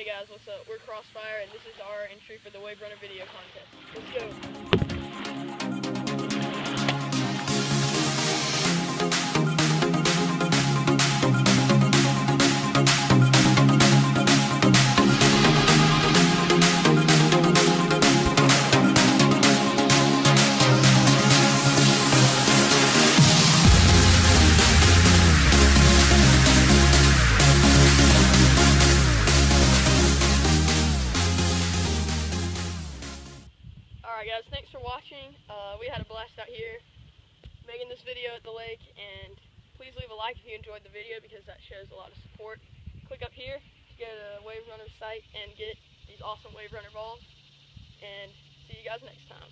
Hey guys, what's up? We're Crossfire, and this is our entry for the Wave Runner video contest. Alright guys, thanks for watching. Uh, we had a blast out here making this video at the lake, and please leave a like if you enjoyed the video because that shows a lot of support. Click up here to go to Wave Runner's site and get these awesome Wave Runner balls, and see you guys next time.